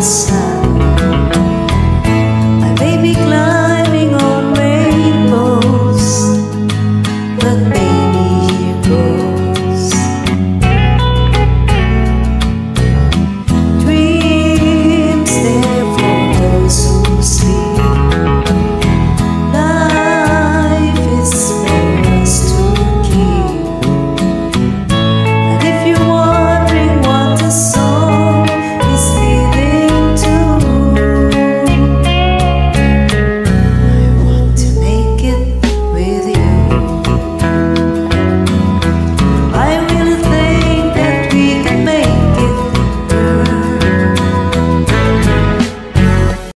coração.